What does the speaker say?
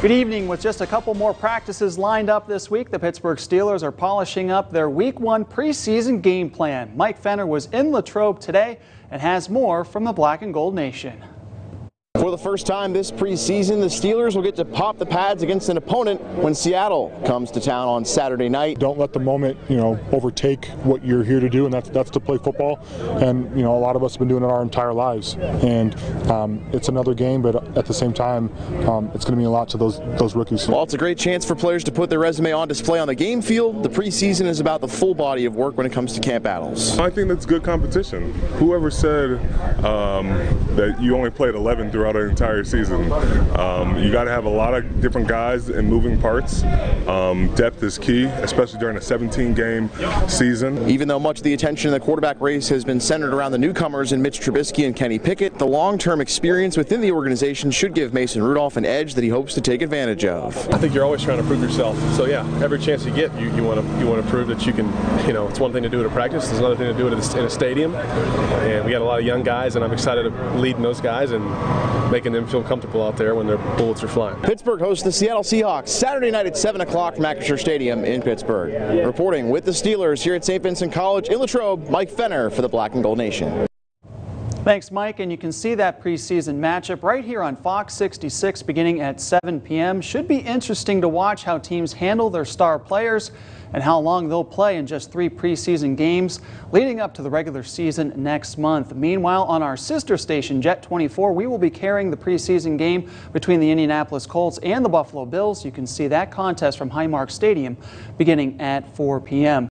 Good evening. With just a couple more practices lined up this week, the Pittsburgh Steelers are polishing up their week one preseason game plan. Mike Fenner was in Latrobe today and has more from the Black and Gold Nation. For the first time this preseason, the Steelers will get to pop the pads against an opponent when Seattle comes to town on Saturday night. Don't let the moment, you know, overtake what you're here to do, and that's that's to play football. And you know, a lot of us have been doing it our entire lives. And um, it's another game, but at the same time, um, it's going to mean a lot to those those rookies. Well, it's a great chance for players to put their resume on display on the game field. The preseason is about the full body of work when it comes to camp battles. I think that's good competition. Whoever said um, that you only played 11 throughout an entire season. Um, you got to have a lot of different guys and moving parts. Um, depth is key, especially during a 17 game season. Even though much of the attention in the quarterback race has been centered around the newcomers in Mitch Trubisky and Kenny Pickett, the long term experience within the organization should give Mason Rudolph an edge that he hopes to take advantage of. I think you're always trying to prove yourself. So yeah, every chance you get, you, you want to you want to prove that you can. You know, it's one thing to do it at practice, it's another thing to do it in a stadium. And we got a lot of young guys, and I'm excited to lead those guys and making them feel comfortable out there when their bullets are flying. Pittsburgh hosts the Seattle Seahawks Saturday night at 7 o'clock Acrisure Stadium in Pittsburgh. Reporting with the Steelers here at St. Vincent College in Latrobe, Mike Fenner for the Black and Gold Nation. Thanks, Mike. And you can see that preseason matchup right here on Fox 66 beginning at 7 p.m. Should be interesting to watch how teams handle their star players and how long they'll play in just three preseason games leading up to the regular season next month. Meanwhile, on our sister station, Jet 24, we will be carrying the preseason game between the Indianapolis Colts and the Buffalo Bills. You can see that contest from Highmark Stadium beginning at 4 p.m.